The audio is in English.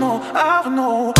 know, I know.